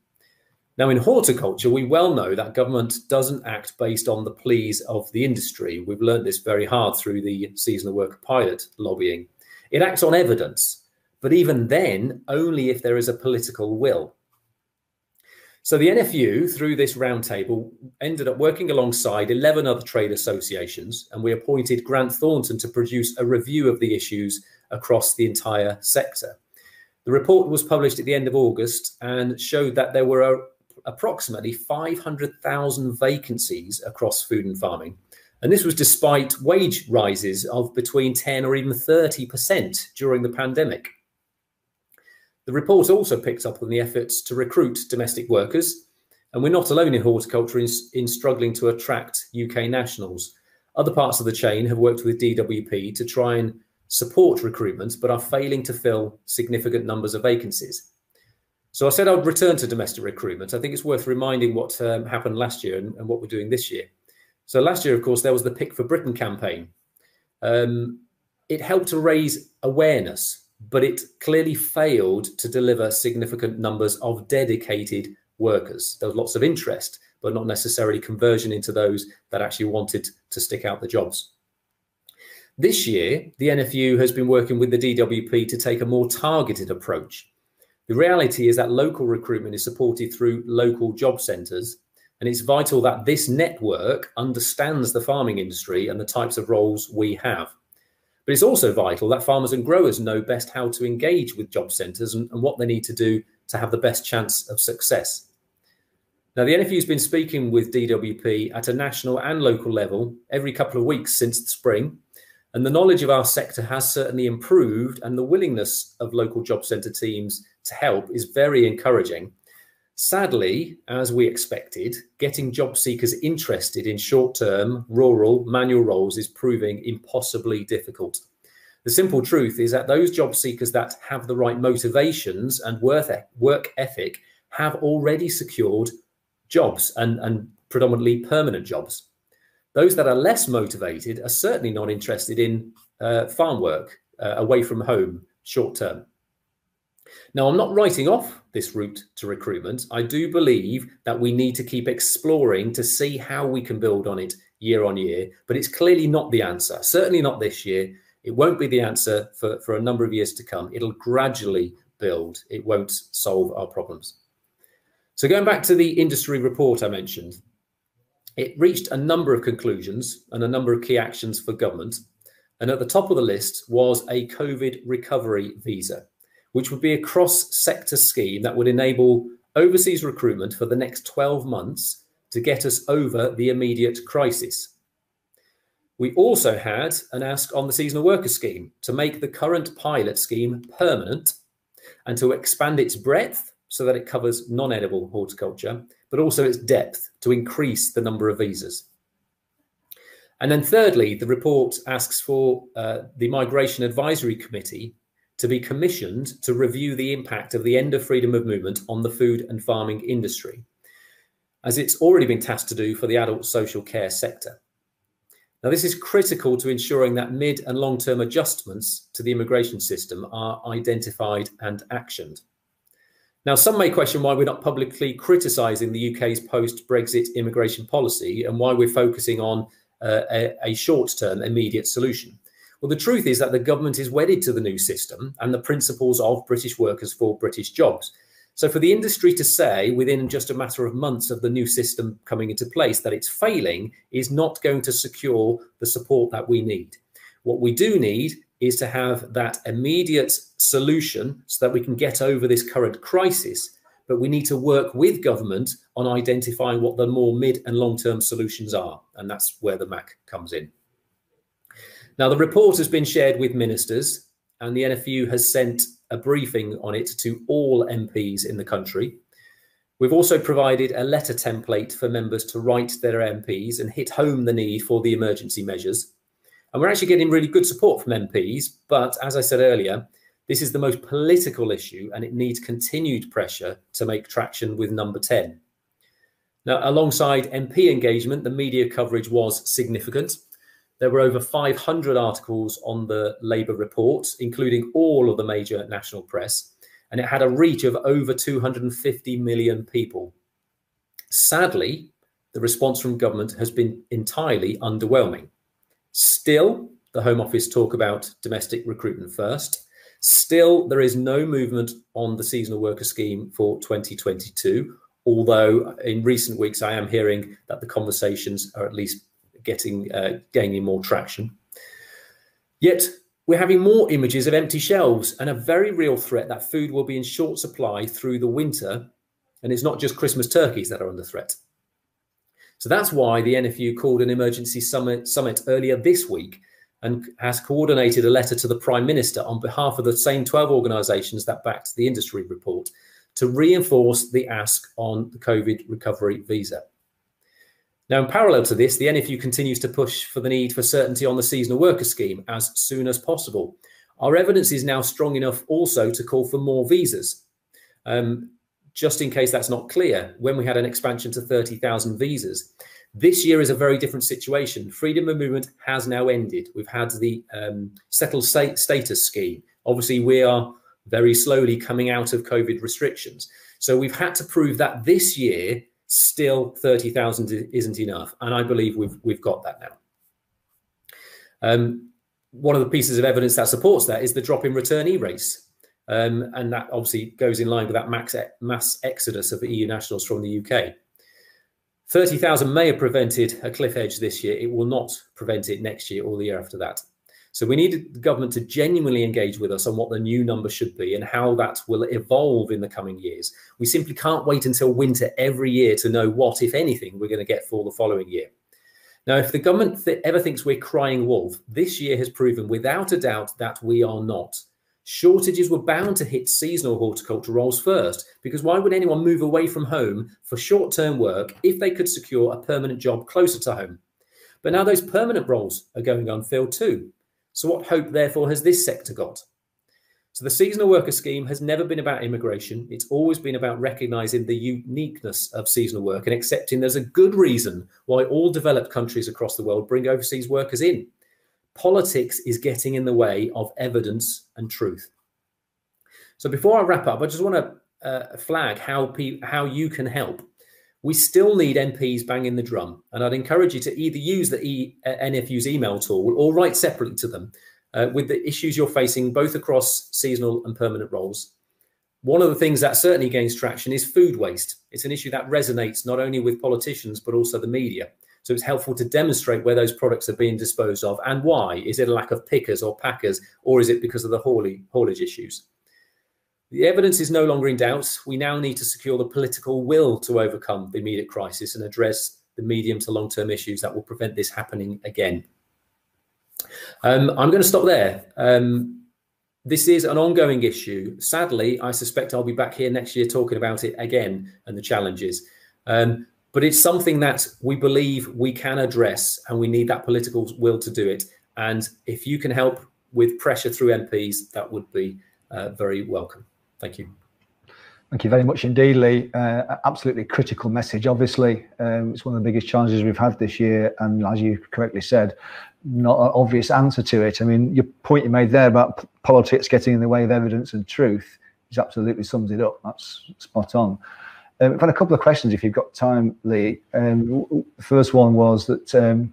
Now, in horticulture, we well know that government doesn't act based on the pleas of the industry. We've learned this very hard through the seasonal worker pilot lobbying. It acts on evidence, but even then, only if there is a political will. So the NFU, through this roundtable, ended up working alongside 11 other trade associations, and we appointed Grant Thornton to produce a review of the issues across the entire sector. The report was published at the end of August and showed that there were approximately 500,000 vacancies across food and farming. And this was despite wage rises of between 10 or even 30% during the pandemic. The report also picks up on the efforts to recruit domestic workers, and we're not alone in horticulture in, in struggling to attract UK nationals. Other parts of the chain have worked with DWP to try and support recruitment, but are failing to fill significant numbers of vacancies. So I said I'd return to domestic recruitment. I think it's worth reminding what um, happened last year and, and, what we're doing this year. So last year, of course, there was the Pick for Britain campaign. Um, it helped to raise awareness, but it clearly failed to deliver significant numbers of dedicated workers. There was lots of interest, but not necessarily conversion into those that actually wanted to stick out the jobs. This year, the NFU has been working with the DWP to take a more targeted approach the reality is that local recruitment is supported through local job centres, and it's vital that this network understands the farming industry and the types of roles we have. But it's also vital that farmers and growers know best how to engage with job centres and, and what they need to do to have the best chance of success. Now, the NFU has been speaking with DWP at a national and local level every couple of weeks since the spring, and the knowledge of our sector has certainly improved, and the willingness of local job centre teams to help is very encouraging. Sadly, as we expected, getting job seekers interested in short term, rural, manual roles is proving impossibly difficult. The simple truth is that those job seekers that have the right motivations and work ethic have already secured jobs and, and predominantly permanent jobs. Those that are less motivated are certainly not interested in uh, farm work uh, away from home short term. Now, I'm not writing off this route to recruitment. I do believe that we need to keep exploring to see how we can build on it year on year, but it's clearly not the answer. Certainly not this year. It won't be the answer for, for a number of years to come. It'll gradually build, it won't solve our problems. So, going back to the industry report I mentioned, it reached a number of conclusions and a number of key actions for government. And at the top of the list was a COVID recovery visa which would be a cross sector scheme that would enable overseas recruitment for the next 12 months to get us over the immediate crisis. We also had an ask on the seasonal worker scheme to make the current pilot scheme permanent and to expand its breadth so that it covers non edible horticulture, but also its depth to increase the number of visas. And then, thirdly, the report asks for uh, the Migration Advisory Committee to be commissioned to review the impact of the end of freedom of movement on the food and farming industry, as it's already been tasked to do for the adult social care sector. Now, this is critical to ensuring that mid and long term adjustments to the immigration system are identified and actioned. Now, some may question why we're not publicly criticising the UK's post Brexit immigration policy and why we're focusing on uh, a, a short term immediate solution. Well, the truth is that the government is wedded to the new system and the principles of British workers for British jobs. So, for the industry to say within just a matter of months of the new system coming into place that it's failing is not going to secure the support that we need. What we do need is to have that immediate solution so that we can get over this current crisis. But we need to work with government on identifying what the more mid and long term solutions are. And that's where the MAC comes in. Now, the report has been shared with ministers, and the NFU has sent a briefing on it to all MPs in the country. We've also provided a letter template for members to write their MPs and hit home the need for the emergency measures. And we're actually getting really good support from MPs. But as I said earlier, this is the most political issue and it needs continued pressure to make traction with number 10. Now, alongside MP engagement, the media coverage was significant. There were over 500 articles on the Labour report, including all of the major national press and it had a reach of over 250 million people. Sadly, the response from government has been entirely underwhelming. Still, the Home Office talk about domestic recruitment first. Still, there is no movement on the seasonal worker scheme for 2022, although in recent weeks I am hearing that the conversations are at least getting uh, gaining more traction. Yet we're having more images of empty shelves and a very real threat that food will be in short supply through the winter. And it's not just Christmas turkeys that are under threat. So that's why the NFU called an emergency summit, summit earlier this week and has coordinated a letter to the Prime Minister on behalf of the same 12 organisations that backed the industry report to reinforce the ask on the COVID recovery visa. Now, in parallel to this, the NFU continues to push for the need for certainty on the seasonal worker scheme as soon as possible. Our evidence is now strong enough also to call for more visas. Um, just in case that's not clear, when we had an expansion to 30,000 visas, this year is a very different situation. Freedom of movement has now ended. We've had the um, settled state status scheme. Obviously, we are very slowly coming out of COVID restrictions. So we've had to prove that this year still 30,000 isn't enough. And I believe we've, we've got that now. Um, one of the pieces of evidence that supports that is the drop in returnee rates. Um, and that obviously goes in line with that max, mass exodus of EU nationals from the UK. 30,000 may have prevented a cliff edge this year. It will not prevent it next year or the year after that. So we need the government to genuinely engage with us on what the new number should be and how that will evolve in the coming years. We simply can't wait until winter every year to know what, if anything, we're going to get for the following year. Now, if the government th ever thinks we're crying wolf, this year has proven without a doubt that we are not. Shortages were bound to hit seasonal horticulture roles first, because why would anyone move away from home for short term work if they could secure a permanent job closer to home? But now those permanent roles are going unfilled too. So, what hope, therefore, has this sector got? So, the seasonal worker scheme has never been about immigration. It's always been about recognizing the uniqueness of seasonal work and accepting there's a good reason why all developed countries across the world bring overseas workers in. Politics is getting in the way of evidence and truth. So, before I wrap up, I just want to uh, flag how, how you can help we still need MPs banging the drum. And I'd encourage you to either use the e, uh, NFU's email tool or write separately to them uh, with the issues you're facing both across seasonal and permanent roles. One of the things that certainly gains traction is food waste. It's an issue that resonates not only with politicians, but also the media. So it's helpful to demonstrate where those products are being disposed of and why. Is it a lack of pickers or packers, or is it because of the haulage issues? The evidence is no longer in doubt. We now need to secure the political will to overcome the immediate crisis and address the medium to long term issues that will prevent this happening again. Um, I'm going to stop there. Um, this is an ongoing issue. Sadly, I suspect I'll be back here next year talking about it again and the challenges. Um, but it's something that we believe we can address and we need that political will to do it. And if you can help with pressure through MPs, that would be uh, very welcome. Thank you. Thank you very much indeed, Lee. Uh, absolutely critical message. Obviously, um, it's one of the biggest challenges we've had this year, and as you correctly said, not an obvious answer to it. I mean, your point you made there about politics getting in the way of evidence and truth is absolutely sums it up. That's spot on. Um, I've had a couple of questions, if you've got time, Lee. Um, the first one was that um,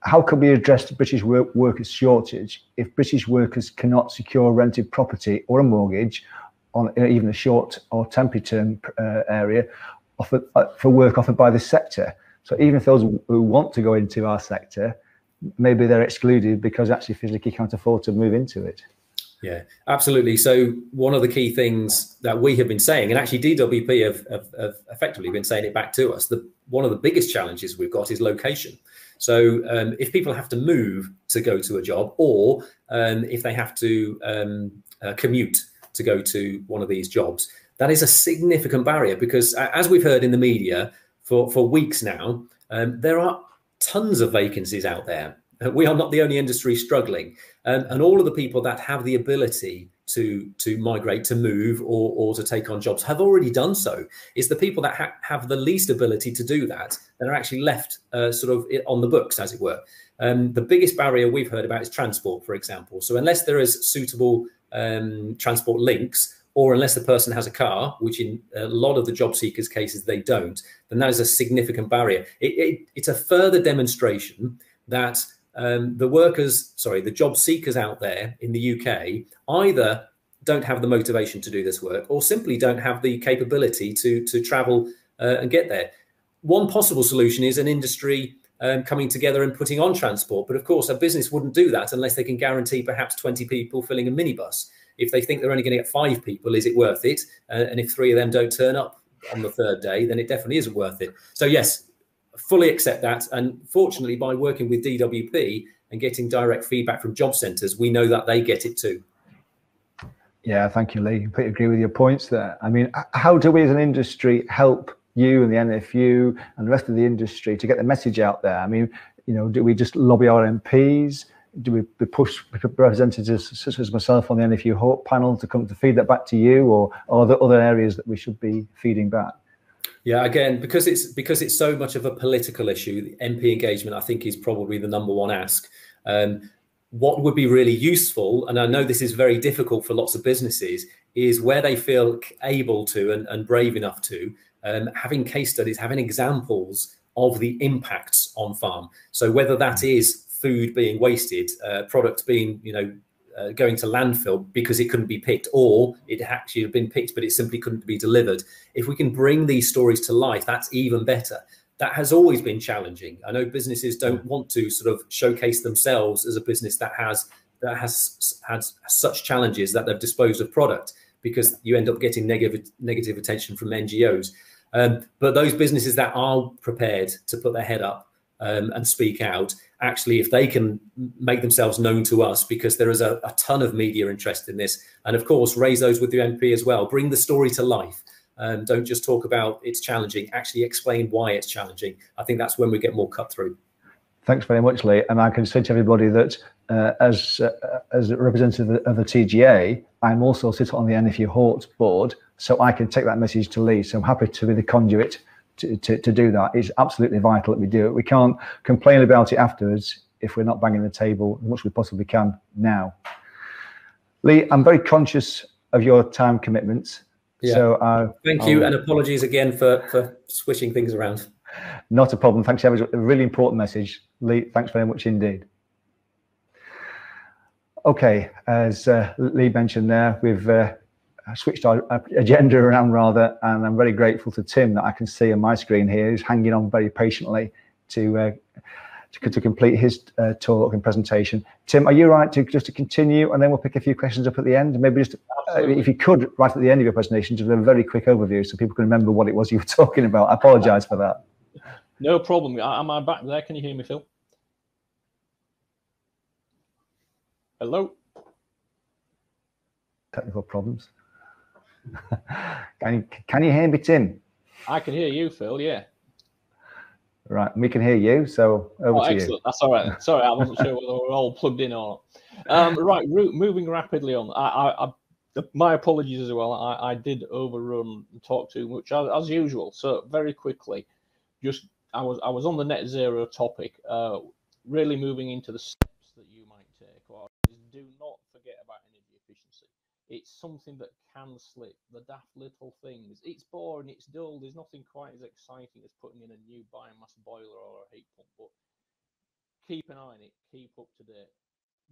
how can we address the British work workers shortage if British workers cannot secure rented property or a mortgage on even a short or temporary term uh, area uh, for work offered by this sector. So even if those who want to go into our sector, maybe they're excluded because actually physically can't afford to move into it. Yeah, absolutely. So one of the key things that we have been saying, and actually DWP have, have, have effectively been saying it back to us, that one of the biggest challenges we've got is location. So um, if people have to move to go to a job, or um, if they have to um, uh, commute, to go to one of these jobs. that is a significant barrier because, as we've heard in the media for, for weeks now, um, there are tons of vacancies out there. Uh, we are not the only industry struggling. Um, and all of the people that have the ability to to migrate, to move, or or to take on jobs have already done so. It's the people that ha- have the least ability to do that that are actually left uh, sort of on the books, as it were. Um, the biggest barrier we've heard about is transport, for example. So unless there is suitable um, transport links, or unless the person has a car, which in a lot of the job seekers' cases they don't, then that is a significant barrier. It, it, it's a further demonstration that um, the workers, sorry, the job seekers out there in the UK either don't have the motivation to do this work or simply don't have the capability to to travel uh, and get there. One possible solution is an industry um, coming together and putting on transport, but of course, a business wouldn't do that unless they can guarantee perhaps 20 people filling a minibus. If they think they're only going to get five people, is it worth it? Uh, and if three of them don't turn up on the third day, then it definitely isn't worth it. So yes, fully accept that. And fortunately, by working with DWP and getting direct feedback from job centres, we know that they get it too. Yeah, thank you, Lee. I completely agree with your points there. I mean, how do we as an industry help you and the NFU and the rest of the industry to get the message out there? I mean, you know, do we just lobby our MPs? Do we push representatives such as myself on the NFU Hort panel to come to feed that back to you, or, are there other areas that we should be feeding back? Yeah, again, because it's because it's so much of a political issue, MP engagement I think is probably the number one ask. Um, what would be really useful, and I know this is very difficult for lots of businesses, is where they feel able to and, and brave enough to, um, having case studies, having examples of the impacts on farm. So whether that is food being wasted, uh, product being, you know, uh, going to landfill because it couldn't be picked, or it actually had been picked but it simply couldn't be delivered. If we can bring these stories to life, that's even better. That has always been challenging. I know businesses don't want to sort of showcase themselves as a business that has that has had such challenges that they've disposed of product because you end up getting negative negative attention from NGOs. Um, but those businesses that are prepared to put their head up um, and speak out, actually, if they can make themselves known to us, because there is a, a, ton of media interest in this, and of course, raise those with the MP as well. Bring the story to life. Um, don't just talk about it's challenging. Actually, explain why it's challenging. I think that's when we get more cut through. Thanks very much, Lee. And I can say to everybody that uh, as uh, as a representative of the TGA, I'm also sit on the NFU Hort board, so I can take that message to Lee. So I'm happy to be the conduit to, to, to do that. It's absolutely vital that we do it. We can't complain about it afterwards if we're not banging the table as much as we possibly can now. Lee, I'm very conscious of your time commitments. Yeah. So uh, thank you, I'll, and apologies again for for switching things around. Not a problem. Thanks, Ever. A really important message, Lee. Thanks very much indeed. Okay, as uh, Lee mentioned there, we've uh, switched our agenda around rather, and I'm very grateful to Tim that I can see on my screen here. He's hanging on very patiently to uh, to, to, complete his uh, talk and presentation. Tim, are you right to just to continue, and then we'll pick a few questions up at the end, maybe just uh, if you could right at the end of your presentation, just a very quick overview so people can remember what it was you were talking about. I apologise for that. No problem. Am I back there? Can you hear me, Phil? Hello. Technical problems. Can you can you hear me, Tim? I can hear you, Phil. Yeah. Right, we can hear you. So over oh, to excellent. you. That's all right. Sorry, I wasn't sure whether we're all plugged in or not. Um, right, moving rapidly on. I, I, I, my apologies as well. I, I did overrun and talk too much as, as, usual. So very quickly, just I was I was on the net zero topic. Uh, really moving into the steps that you might take, or do not forget about energy efficiency. It's something that can slip. The daft little things. It's boring. It's dull. There's nothing quite as exciting as putting in a new biomass boiler or a heat pump. But keep an eye on it. Keep up to date.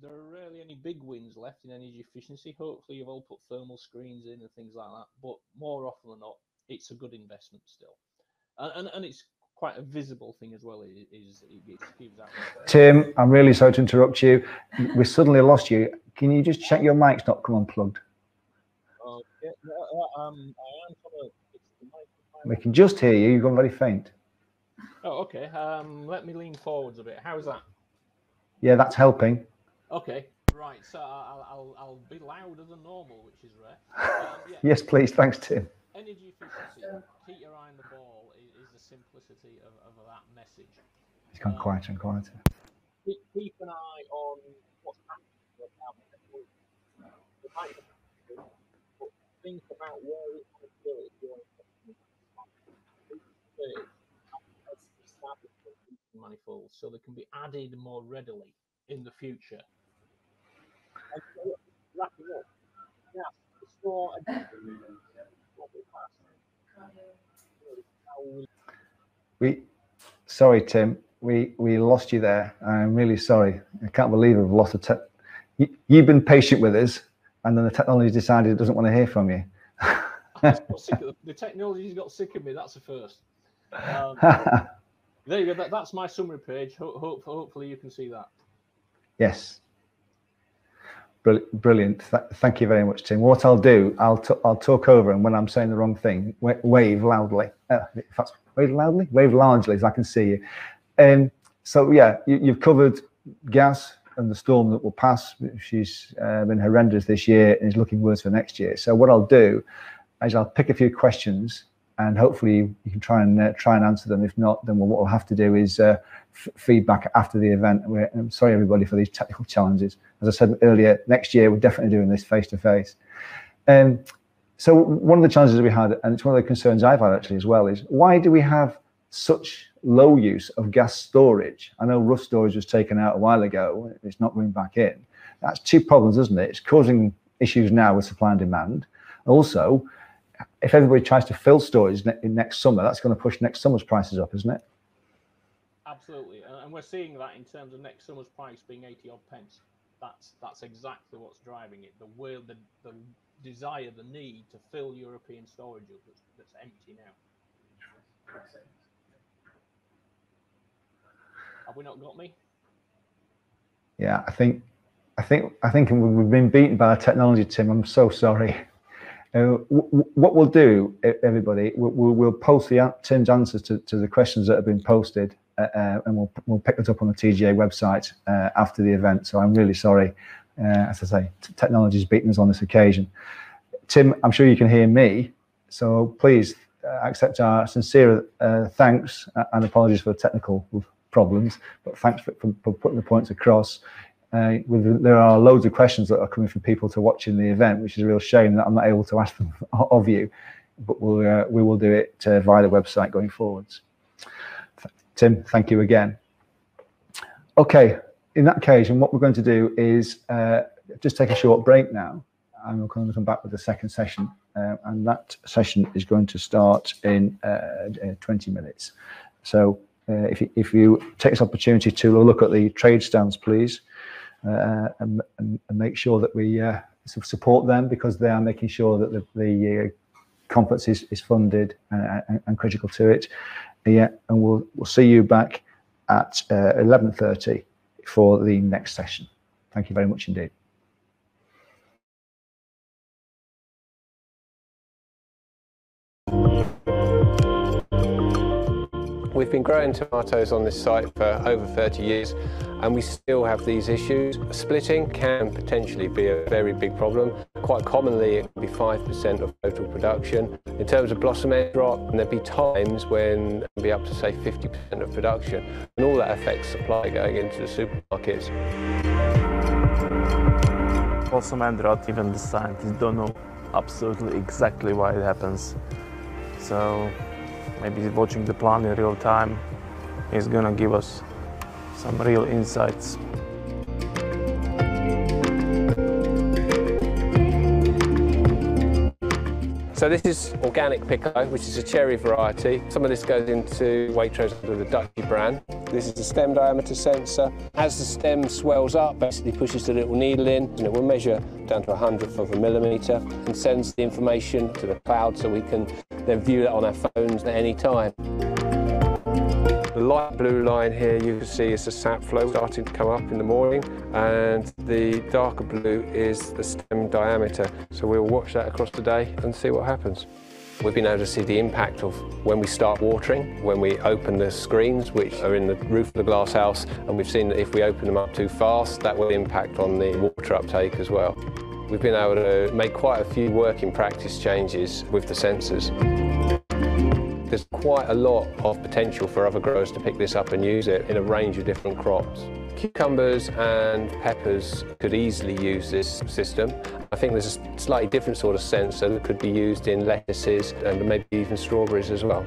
There are rarely any big wins left in energy efficiency. Hopefully, you've all put thermal screens in and things like that. But more often than not, it's a good investment still. And, and, and it's quite a visible thing as well. Is, it. Tim, I'm really sorry to interrupt you. We suddenly lost you. Can you just check your mic's not come unplugged? um, we can just hear you. You've gone very faint. Oh, okay. Um, let me lean forwards a bit. How's that? Yeah, that's helping. Okay. Right, so I'll, I'll, I'll be louder than normal, which is rare. Um, yeah, Yes, please. Thanks, Tim. energy efficiency, keep your eye on the ball, is, is the simplicity of, of that message. It's gone um, quieter and quieter. Keep, keep an eye on what's happening with our technology. It might be happening, but think about where it might go if you're manifolds so they can be added more readily in the future. And so, wrapping up, yeah, the store again. We, sorry, Tim. We we lost you there. I'm really sorry. I can't believe I've lost a tech. You, you've been patient with us, and then the technology decided it doesn't want to hear from you. the technology's got sick of me. That's the first. Um, there you go. That, that's my summary page. Ho- hope, hopefully, you can see that. yes. Brill- Brilliant. Th- thank you very much, Tim. What I'll do, I'll t- I'll talk over, and when I'm saying the wrong thing, wa- wave loudly. Uh, in fact, wave loudly, wave largely, so I can see you. Um, so yeah, you, you've covered gas and the storm that will pass. She's uh, been horrendous this year and is looking worse for next year. So what I'll do is I'll pick a few questions and hopefully you can try and uh, try and answer them. If not, then what we'll have to do is uh, feedback after the event. We're, I'm sorry everybody for these technical challenges. As I said earlier, next year we're definitely doing this face to face. Um, so one of the challenges we had, and it's one of the concerns I've had actually as well, is why do we have such low use of gas storage? I know rough storage was taken out a while ago. It's not going back in. That's two problems, isn't it? It's causing issues now with supply and demand. Also, if everybody tries to fill storage ne- next summer, that's going to push next summer's prices up, isn't it? Absolutely, and, we're seeing that in terms of next summer's price being eighty odd pence. That's that's exactly what's driving it. The will, the, the desire, the need to fill European storage up that's, that's empty now. Have we not got me? Yeah, I think, I think, I think we've been beaten by technology, Tim. I'm so sorry. Uh, what we'll do, everybody, we'll, we'll, we'll post the Tim's answers to, to the questions that have been posted, uh, uh, and we'll we'll pick it up on the TGA website uh, after the event. So I'm really sorry. Uh, as I say, t- technology's beaten us on this occasion. Tim, I'm sure you can hear me. So please uh, accept our sincere uh, thanks and apologies for the technical problems, but thanks for, for, for putting the points across. Uh, with, there are loads of questions that are coming from people to watching the event, which is a real shame that I'm not able to ask them of you, but we'll, uh, we will do it uh, via the website going forwards. Tim, thank you again. Okay, in that occasion, what we're going to do is uh, just take a short break now, and going to come back with the second session, uh, and that session is going to start in uh, uh, 20 minutes. So uh, if, you, if you take this opportunity to look at the trade stands, please, uh, and, and, make sure that we support them because they are making sure that the, the conference is, is funded and, and critical to it. Yeah, and we'll we'll see you back at uh, 11:30 for the next session. Thank you very much indeed. We've been growing tomatoes on this site for over 30 years and we still have these issues. Splitting can potentially be a very big problem. Quite commonly it can be 5% of total production. In terms of blossom end rot, there'd be times when it can be up to say 50% of production and all that affects supply going into the supermarkets. Blossom end rot, even the scientists don't know absolutely exactly why it happens. So maybe watching the plant in real time is gonna give us some real insights. So this is organic piccolo, which is a cherry variety. Some of this goes into Waitrose under the Duchy brand. This is the stem diameter sensor. As the stem swells up, basically pushes the little needle in. and know, we'll measure down to a hundredth of a millimetre and sends the information to the cloud so we can then view that on our phones at any time. Light blue line here you can see is the sap flow starting to come up in the morning and the darker blue is the stem diameter. So we'll watch that across the day and see what happens. We've been able to see the impact of when we start watering, when we open the screens which are in the roof of the glass house and we've seen that if we open them up too fast that will impact on the water uptake as well. We've been able to make quite a few working practice changes with the sensors. There's quite a lot of potential for other growers to pick this up and use it in a range of different crops. Cucumbers and peppers could easily use this system. I think there's a slightly different sort of sensor that could be used in lettuces and maybe even strawberries as well.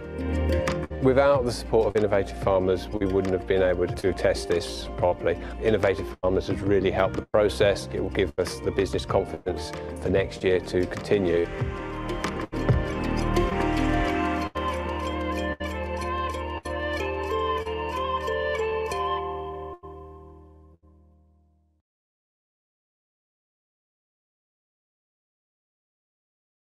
Without the support of Innovative Farmers, we wouldn't have been able to test this properly. Innovative Farmers has really helped the process. It will give us the business confidence for next year to continue.